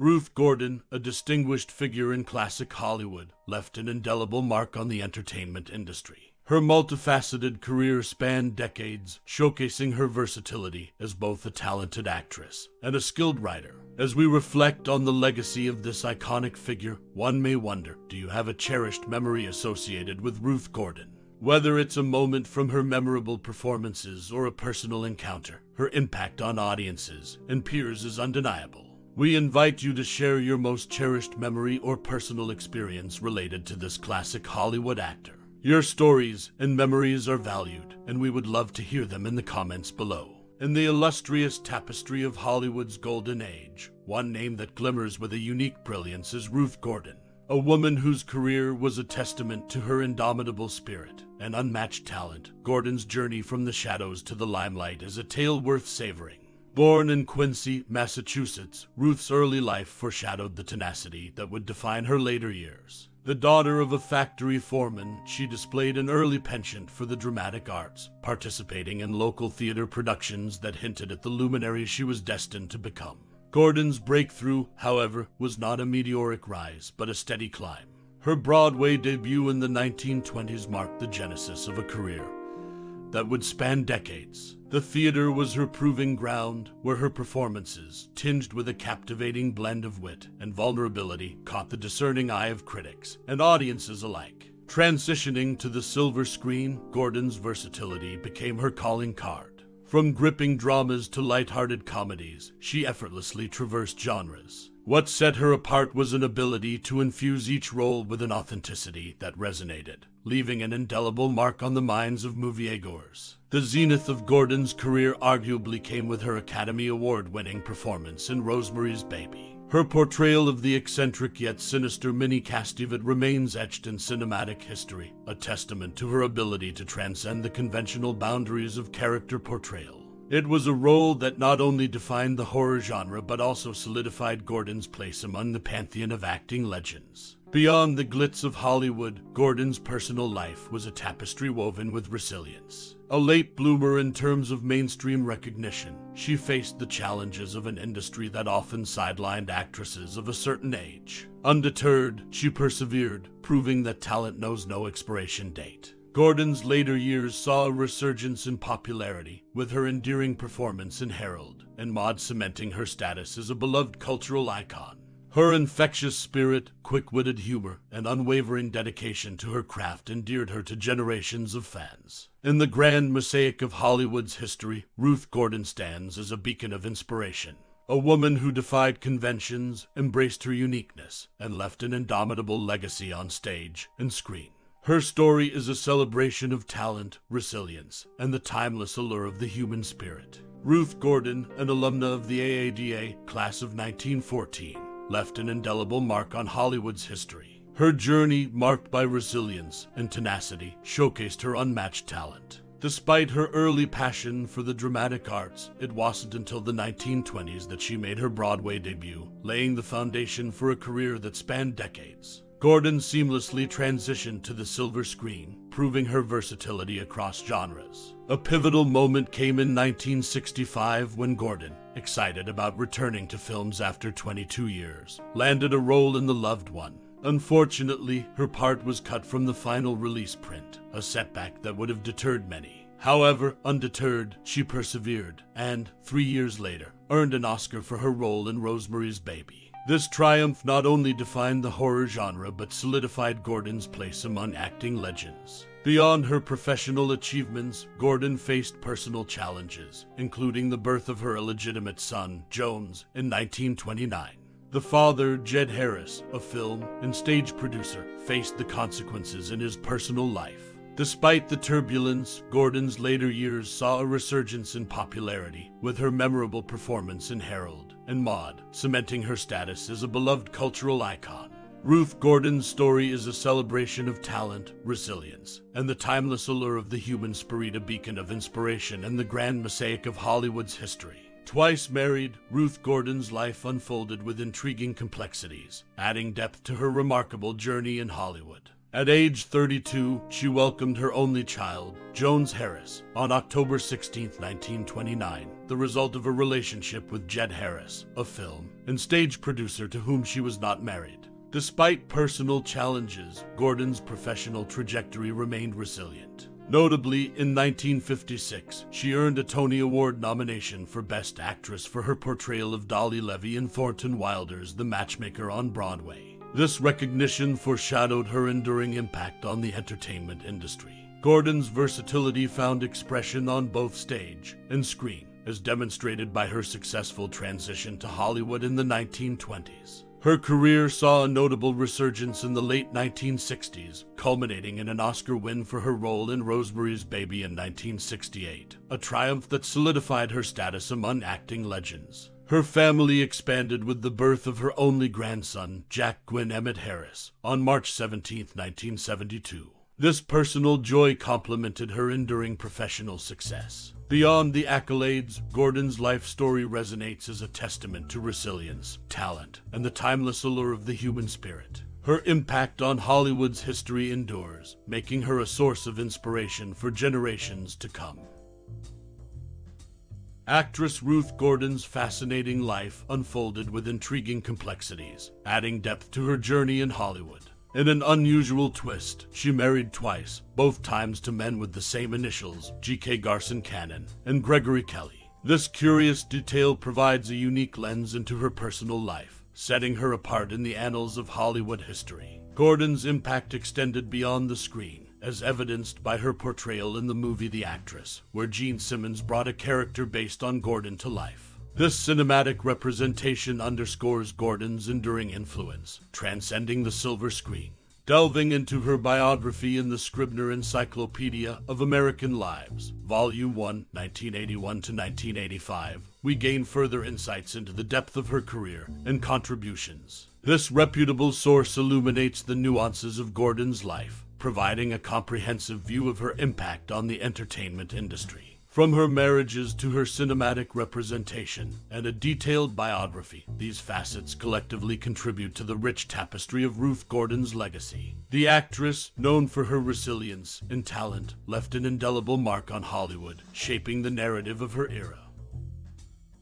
Ruth Gordon, a distinguished figure in classic Hollywood, left an indelible mark on the entertainment industry. Her multifaceted career spanned decades, showcasing her versatility as both a talented actress and a skilled writer. As we reflect on the legacy of this iconic figure, one may wonder do you have a cherished memory associated with Ruth Gordon? Whether it's a moment from her memorable performances or a personal encounter, her impact on audiences and peers is undeniable. We invite you to share your most cherished memory or personal experience related to this classic Hollywood actor. Your stories and memories are valued, and we would love to hear them in the comments below. In the illustrious tapestry of Hollywood's golden age, one name that glimmers with a unique brilliance is Ruth Gordon, a woman whose career was a testament to her indomitable spirit and unmatched talent. Gordon's journey from the shadows to the limelight is a tale worth savoring. Born in Quincy, Massachusetts, Ruth's early life foreshadowed the tenacity that would define her later years. The daughter of a factory foreman, she displayed an early penchant for the dramatic arts, participating in local theater productions that hinted at the luminary she was destined to become. Gordon's breakthrough, however, was not a meteoric rise, but a steady climb. Her Broadway debut in the 1920s marked the genesis of a career that would span decades. The theater was her proving ground, where her performances, tinged with a captivating blend of wit and vulnerability, caught the discerning eye of critics and audiences alike. Transitioning to the silver screen, Gordon's versatility became her calling card. From gripping dramas to light-hearted comedies, she effortlessly traversed genres. What set her apart was an ability to infuse each role with an authenticity that resonated, leaving an indelible mark on the minds of moviegoers. The zenith of Gordon's career arguably came with her Academy Award winning performance in Rosemary's Baby. Her portrayal of the eccentric yet sinister Minnie Castevet remains etched in cinematic history, a testament to her ability to transcend the conventional boundaries of character portrayal. It was a role that not only defined the horror genre, but also solidified Gordon's place among the pantheon of acting legends. Beyond the glitz of Hollywood, Gordon's personal life was a tapestry woven with resilience. A late bloomer in terms of mainstream recognition, she faced the challenges of an industry that often sidelined actresses of a certain age. Undeterred, she persevered, proving that talent knows no expiration date. Gordon's later years saw a resurgence in popularity, with her endearing performance in Harold, and Maude cementing her status as a beloved cultural icon. Her infectious spirit, quick witted humor, and unwavering dedication to her craft endeared her to generations of fans. In the grand mosaic of Hollywood's history, Ruth Gordon stands as a beacon of inspiration. A woman who defied conventions, embraced her uniqueness, and left an indomitable legacy on stage and screen. Her story is a celebration of talent, resilience, and the timeless allure of the human spirit. Ruth Gordon, an alumna of the AADA class of 1914, left an indelible mark on Hollywood's history. Her journey, marked by resilience and tenacity, showcased her unmatched talent. Despite her early passion for the dramatic arts, it wasn't until the 1920s that she made her Broadway debut, laying the foundation for a career that spanned decades. Gordon seamlessly transitioned to the silver screen, proving her versatility across genres. A pivotal moment came in 1965 when Gordon, excited about returning to films after 22 years, landed a role in The Loved One. Unfortunately, her part was cut from the final release print, a setback that would have deterred many. However, undeterred, she persevered and, three years later, earned an Oscar for her role in Rosemary's Baby. This triumph not only defined the horror genre, but solidified Gordon's place among acting legends. Beyond her professional achievements, Gordon faced personal challenges, including the birth of her illegitimate son, Jones, in 1929. The father, Jed Harris, a film and stage producer, faced the consequences in his personal life. Despite the turbulence, Gordon's later years saw a resurgence in popularity with her memorable performance in Harold and Maude, cementing her status as a beloved cultural icon. Ruth Gordon's story is a celebration of talent, resilience, and the timeless allure of the human spirit, a beacon of inspiration and the grand mosaic of Hollywood's history. Twice married, Ruth Gordon's life unfolded with intriguing complexities, adding depth to her remarkable journey in Hollywood. At age 32, she welcomed her only child, Jones Harris, on October 16, 1929, the result of a relationship with Jed Harris, a film and stage producer to whom she was not married. Despite personal challenges, Gordon's professional trajectory remained resilient. Notably, in 1956, she earned a Tony Award nomination for Best Actress for her portrayal of Dolly Levi in Thornton Wilder's The Matchmaker on Broadway. This recognition foreshadowed her enduring impact on the entertainment industry. Gordon's versatility found expression on both stage and screen, as demonstrated by her successful transition to Hollywood in the 1920s. Her career saw a notable resurgence in the late 1960s, culminating in an Oscar win for her role in Rosemary's Baby in 1968, a triumph that solidified her status among acting legends. Her family expanded with the birth of her only grandson, Jack Gwynne Emmett Harris, on March 17, 1972. This personal joy complemented her enduring professional success. Beyond the accolades, Gordon's life story resonates as a testament to resilience, talent, and the timeless allure of the human spirit. Her impact on Hollywood's history endures, making her a source of inspiration for generations to come. Actress Ruth Gordon's fascinating life unfolded with intriguing complexities, adding depth to her journey in Hollywood. In an unusual twist, she married twice, both times to men with the same initials, G.K. Garson Kanin and Gregory Kelly. This curious detail provides a unique lens into her personal life, setting her apart in the annals of Hollywood history. Gordon's impact extended beyond the screen as evidenced by her portrayal in the movie The Actress, where Jean Simmons brought a character based on Gordon to life. This cinematic representation underscores Gordon's enduring influence, transcending the silver screen. Delving into her biography in the Scribner Encyclopedia of American Lives, Volume 1, 1981 to 1985, we gain further insights into the depth of her career and contributions. This reputable source illuminates the nuances of Gordon's life, providing a comprehensive view of her impact on the entertainment industry. From her marriages to her cinematic representation and a detailed biography, these facets collectively contribute to the rich tapestry of Ruth Gordon's legacy. The actress, known for her resilience and talent, left an indelible mark on Hollywood, shaping the narrative of her era.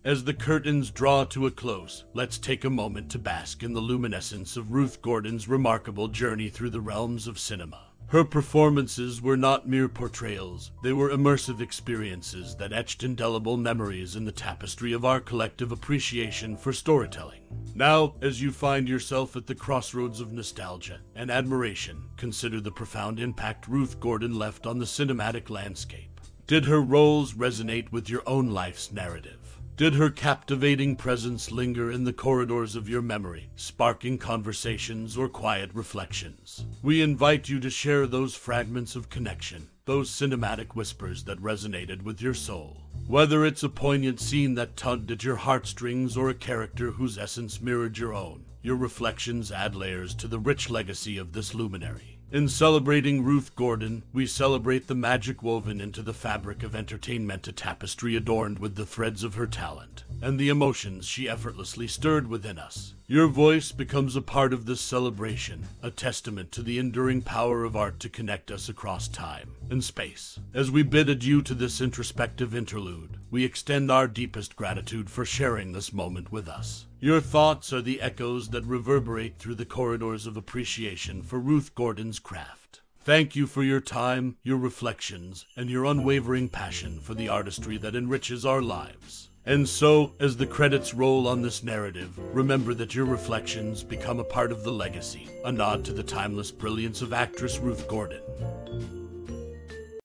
As the curtains draw to a close, let's take a moment to bask in the luminescence of Ruth Gordon's remarkable journey through the realms of cinema. Her performances were not mere portrayals, they were immersive experiences that etched indelible memories in the tapestry of our collective appreciation for storytelling. Now, as you find yourself at the crossroads of nostalgia and admiration, consider the profound impact Ruth Gordon left on the cinematic landscape. Did her roles resonate with your own life's narrative? Did her captivating presence linger in the corridors of your memory, sparking conversations or quiet reflections? We invite you to share those fragments of connection, those cinematic whispers that resonated with your soul. Whether it's a poignant scene that tugged at your heartstrings or a character whose essence mirrored your own, your reflections add layers to the rich legacy of this luminary. In celebrating Ruth Gordon, we celebrate the magic woven into the fabric of entertainment, a tapestry adorned with the threads of her talent and the emotions she effortlessly stirred within us. Your voice becomes a part of this celebration, a testament to the enduring power of art to connect us across time and space. As we bid adieu to this introspective interlude, we extend our deepest gratitude for sharing this moment with us. Your thoughts are the echoes that reverberate through the corridors of appreciation for Ruth Gordon's craft. Thank you for your time, your reflections, and your unwavering passion for the artistry that enriches our lives. And so, as the credits roll on this narrative, remember that your reflections become a part of the legacy, a nod to the timeless brilliance of actress Ruth Gordon.